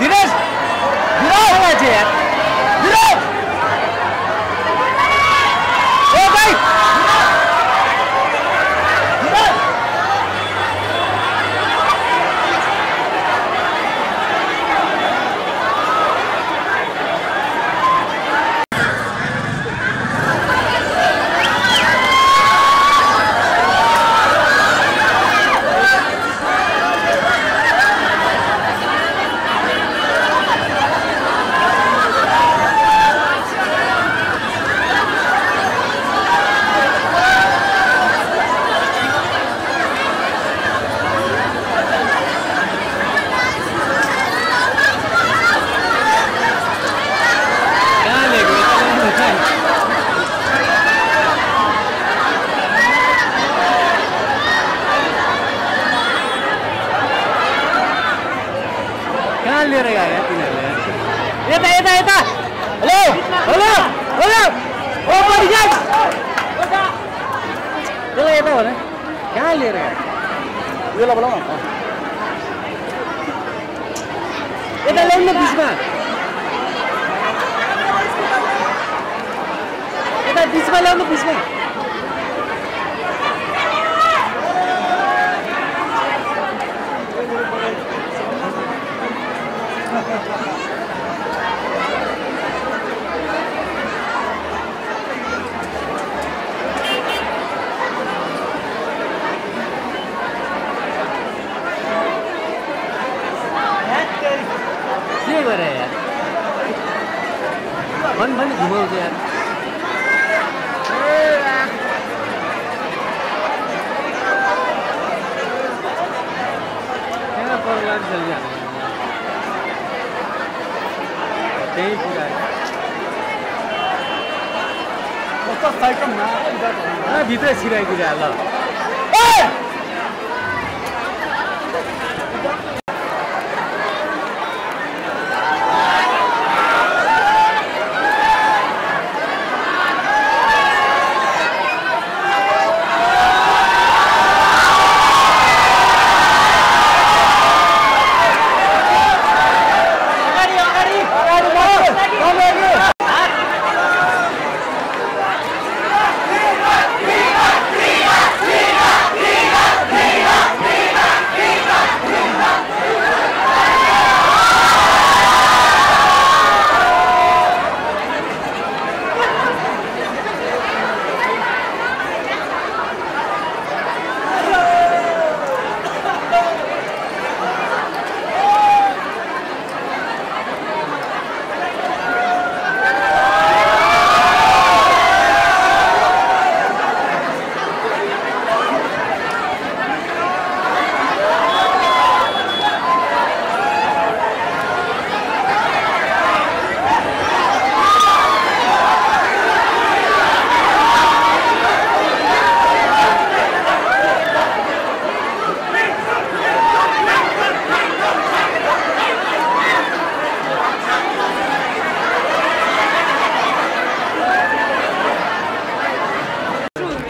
Dinesh! लिएर गएको तिनीहरूले यता यता यता हेलो हेलो हेलो ओ त्यसलाई यता भने कहाँ लिएर गएको यसलाई यता ल्याउनु बिचमा यता बिचमा ल्याउनु बिचमा vẫn vẫn được mơ kìa thế là con lên dần dần त्यही कुरा कस्तो साइकलमा भित्रै छिराइदिएर ल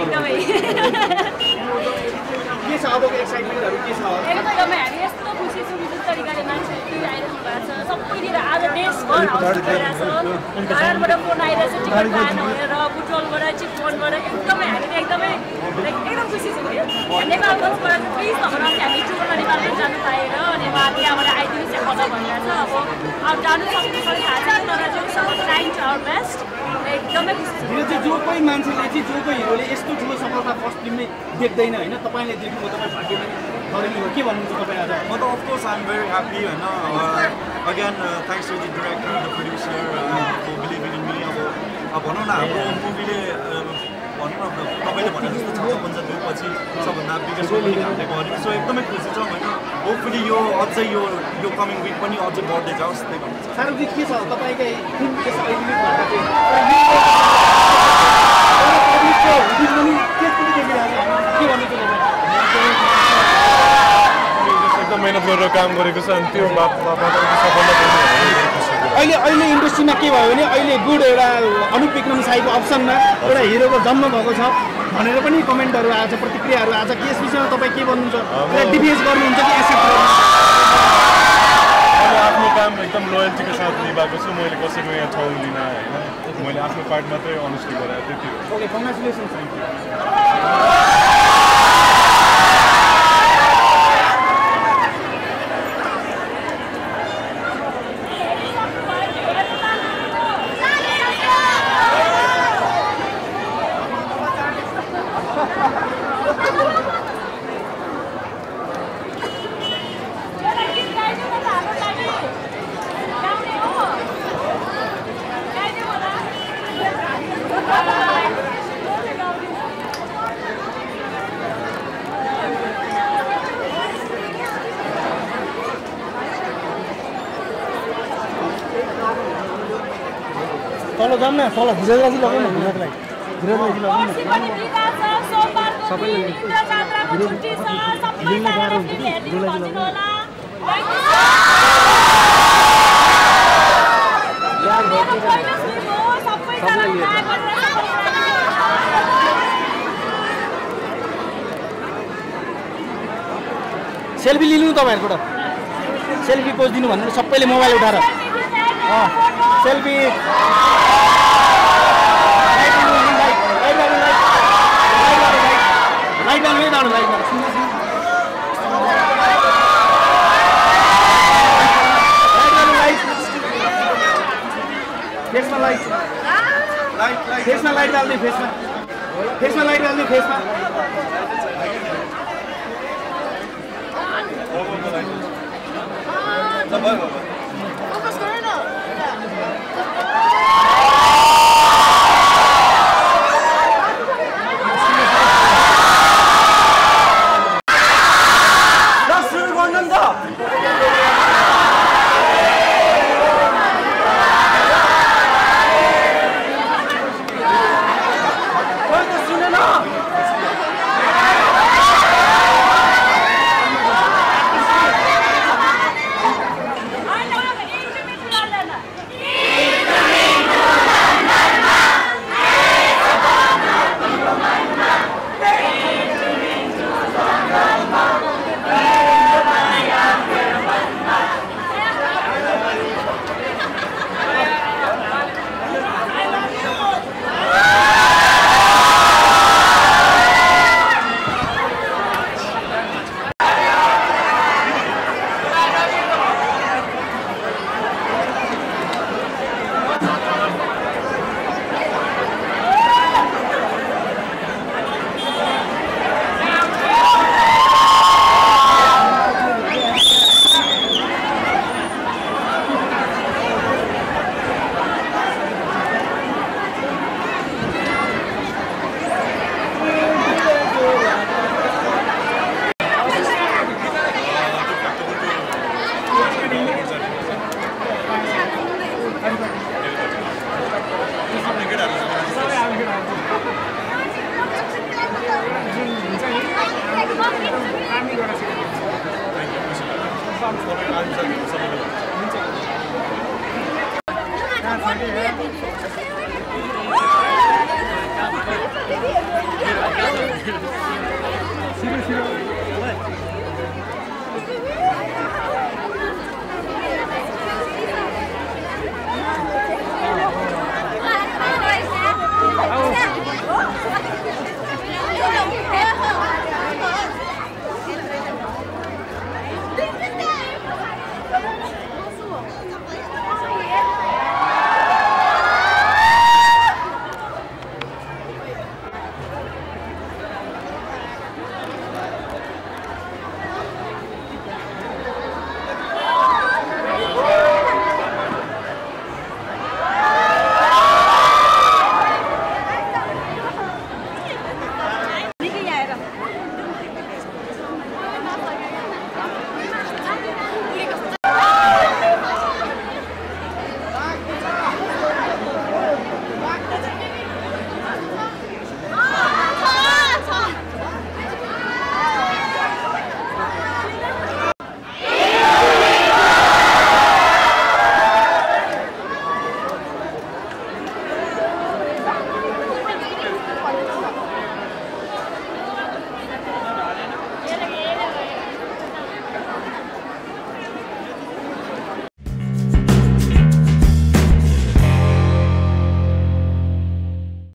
एकदमै के छ अबको एक्साइटमेन्टहरू के छ? एकदमै हामी यस्तो खुसी छौँ जुन तरिकाले मान्छेहरू फेरि आइरहनु भएको छ। सबैतिर आज देशभर हाउस भइरहेको छ। घरबाट फोन आइरहेछ टिकट पाएन भनेर बुटवलबाट चितवनबाट एकदमै हामी त एकदमै एकदम खुसी छौँ नेपाल बसबाट चाहिँ हाम्रो अस्ति हामी टुरमा नेपालमा जानु पाएर नेपाल त्यहाँबाट या कता भनिरहेको छ अब अब जानु सक्नु थाहा छैन तर चाहिँ ट्राइङ टु आवर बेस्ट एकदमै यो चाहिँ जो कोही मान्छेले चाहिँ जो कोही हिरोले यस्तो ठुलो सफलता फर्स्ट फिल्ममै देख्दैन होइन? तपाईँले देख्नु तपाईँ भाग्यमानी ठहरिनु हो। के भन्नुहुन्छ तपाईँ आज? म त of course I am very happy होइन? Again thanks to the director the producer believing me अब अब भनौँ न हाम्रो मुभीले भनौँ न तपाईँले भने जस्तो छ पन्जा पछि सबभन्दा बिगेस्ट मुभी हामीले गऱ्यौँ सो एकदमै खुसी छौँ होइन? होपफुली यो अझै यो यो कमिङ विक पनि अझै बढ्दै जाओस् त्यही भन्नु शाहरुखजी के छ तपाईँकै पनि एकदम मिहिनेत गरेर काम गरेको छ अनि त्यो बात बाटो अहिले अहिले इन्डस्ट्रीमा के भयो भने अहिले गुड एउटा अनुप विक्रम साईको अप्सनमा एउटा हिरोको जन्म भएको छ भनेर पनि कमेन्टहरू आएको छ प्रतिक्रियाहरू आएको छ। यस विषयमा तपाईँ के भन्नुहुन्छ? डिफेन्स गर्नुहुन्छ कि एक्सेप्ट गर्नुहुन्छ? मैले आफ्नो काम एकदम लोयल्टीको साथ निभाएको छु। मैले कसैको यहाँ ठाउँ लिन होइन। मैले आफ्नो पार्ट मात्रै अनेस्टली गराएँ त्यति हो। फिल्म हो सबैजना माया गरेर सबैजना सेल्फी लिनु तपाईँहरूबाट सेल्फी पोज दिनु भनेर सबैले मोबाइल उठाएर selfie light light light light light light फेसमा लाइट फेसमा लाइट डाल्ने फेसमा काम छोडेर आइसकेको छ